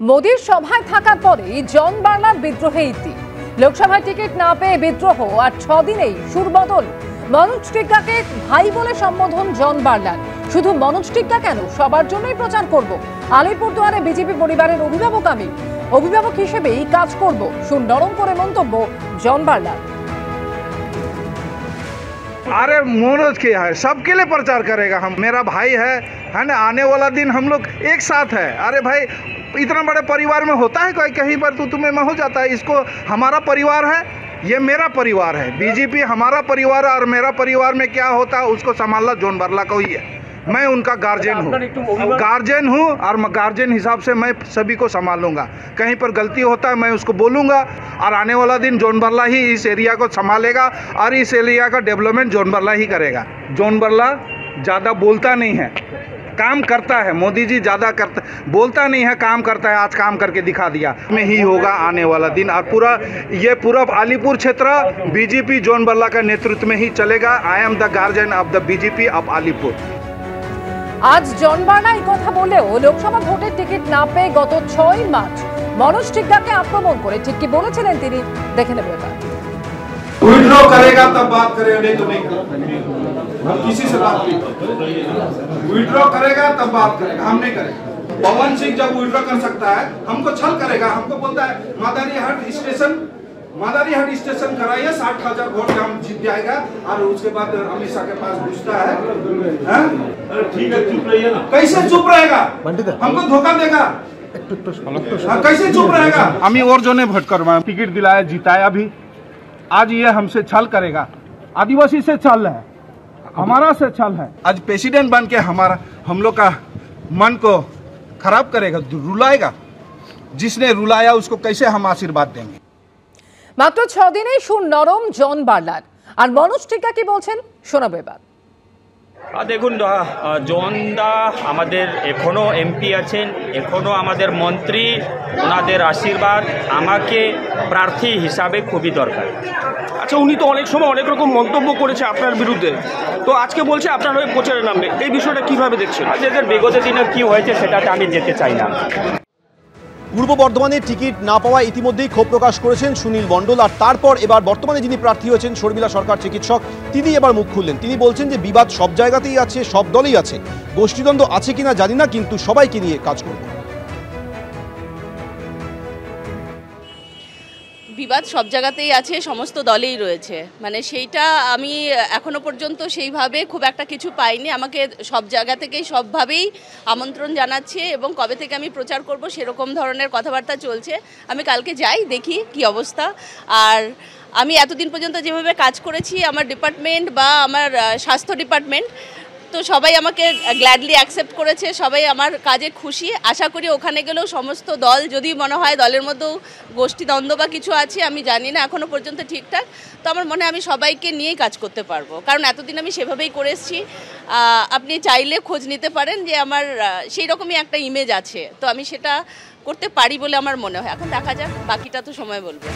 মোদীর সভায় থাকার পরে জন বার্লার বিদ্রোহে ইতি লোকসভায় টিকিট না পেয়ে বিদ্রোহ আর ছদিনেই সুরবদল মনোজ টিক্কাকে ভাই বলে সম্বোধন জন বার্লার শুধু মনোজ টিক্কা কেন সবার জন্যই প্রচার করব আলিপুরদুয়ারে বিজেপি পরিবারের অভিভাবক আমি অভিভাবক হিসেবেই কাজ করব সুর নরম করে মন্তব্য জন বার্লার अरे मनोज क्या है सबके लिए प्रचार करेगा हम मेरा भाई है है ना आने वाला दिन हम लोग एक साथ है। अरे भाई इतना बड़े परिवार में होता है कोई? कहीं पर तो तुम्हें में हो जाता है। इसको हमारा परिवार है ये मेरा परिवार है। बीजेपी हमारा परिवार और मेरा परिवार में क्या होता है उसको संभालना जोन बरला को ही है। मैं उनका गार्जियन हूँ। गार्जियन हूँ और मैं गार्जियन हिसाब से मैं सभी को संभालूँगा। कहीं पर गलती होता है मैं उसको बोलूँगा और आने वाला दिन जोन बरला ही इस एरिया को संभालेगा और इस एरिया का डेवलपमेंट जोन बरला ही करेगा। जोन बरला ज़्यादा बोलता नहीं है। काम करता है मोदी जी ज़्यादा करता बोलता नहीं है काम करता है आज काम करके दिखा दिया में ही होगा आने वाला दिन और पूरा ये पूरा अलीपुर क्षेत्र बीजेपी जोन बरला का नेतृत्व में ही चलेगा I am the guardian of the BJP of Alipur আজ জন বার্লা এই কথা বলেও লোকসভা ভোটের টিকিট না পেয়ে গত ছয় মার্চ মনোজ টিক্কাকে আক্রমণ করে ঠিক কি বলেছিলেন তিনি দেখে নেব এবার विड्रॉ करेगा तब बात करेगा नहीं तो नहीं करेगा हम किसी से बात नहीं करेंगे विड्रॉ करेगा तब बात करेगा। हम नहीं करेंगे। पवन सिंह जब विड्रॉ कर सकता है हमको छल करेगा। हमको बोलता है मादारी हाट स्टेशन मादारी हाट स्टेशन कराइए साठ हज़ार वोट हम जीत जाएगा। और उसके बाद अमित शाह के पास घुसता है ठीक है चुप रहिए ना। कैसे चुप रहेगा? हमको धोखा देगा। हाँ, कैसे चुप रहेगा? हमें और जो ने भोट करवाया टिकट दिलाया जिताया भी। आज ये हमसे छल करेगा। आदिवासी से छल है। हमारा से छल है आज प्रेसिडेंट बन के हमारा हम लोग का मन को खराब करेगा रुलाएगा जिसने रुलाया उसको कैसे हम आशीर्वाद देंगे মাত্র ছ দিনেই সুর নরম জন বার্লার আর মনোজ টিক্কা কি বলছেন শোনাবো এবার আর দেখুন জনদা আমাদের এখনও এমপি আছেন এখনও আমাদের মন্ত্রী ওনাদের আশীর্বাদ আমাকে প্রার্থী হিসাবে খুবই দরকার। আচ্ছা উনি তো অনেক সময় অনেক রকম মন্তব্য করেছে আপনার বিরুদ্ধে। তো আজকে বলছে আপনার হয়ে প্রচারে নামবে এই বিষয়টা কীভাবে দেখছেন? আর যাদের বিগত দিনে কি হয়েছে সেটাতে আমি যেতে চাই না। পূর্ব বর্ধমানে টিকিট না পাওয়া ইতিমধ্যেই ক্ষোভ প্রকাশ করেছেন সুনীল মণ্ডল। আর তারপর এবার বর্তমানে যিনি প্রার্থী হয়েছেন, শর্মিলা সরকার চিকিৎসক, তিনি এবার মুখ খুললেন। তিনি বলছেন যে বিবাদ সব জায়গাতেই আছে, সব দলেই আছে। গোষ্ঠীদ্বন্দ্ব আছে কিনা জানি না, কিন্তু সবাইকে নিয়ে কাজ করব। বিবাদ সব জায়গাতেই আছে, সমস্ত দলেই রয়েছে। মানে সেইটা আমি এখনও পর্যন্ত সেইভাবে খুব একটা কিছু পাইনি। আমাকে সব জায়গা থেকেই সবভাবেই আমন্ত্রণ জানাচ্ছে এবং কবে থেকে আমি প্রচার করব সেরকম ধরনের কথাবার্তা চলছে। আমি কালকে যাই, দেখি কি অবস্থা। আর আমি এতদিন পর্যন্ত যেভাবে কাজ করেছি, আমার ডিপার্টমেন্ট বা আমার স্বাস্থ্য ডিপার্টমেন্ট তো সবাই আমাকে গ্ল্যাডলি অ্যাকসেপ্ট করেছে, সবাই আমার কাজে খুশি। আশা করি ওখানে গেলেও সমস্ত দল, যদি মনে হয় দলের মধ্যেও গোষ্ঠী দ্বন্দ্ব বা কিছু আছে, আমি জানি না এখনও পর্যন্ত ঠিকঠাক। তো আমার মনে আমি সবাইকে নিয়েই কাজ করতে পারব। কারণ এতদিন আমি সেভাবেই করে এসেছি। আপনি চাইলে খোঁজ নিতে পারেন যে আমার সেই রকমই একটা ইমেজ আছে। তো আমি সেটা করতে পারি বলে আমার মনে হয়। এখন দেখা যাক, বাকিটা তো সময় বলবে।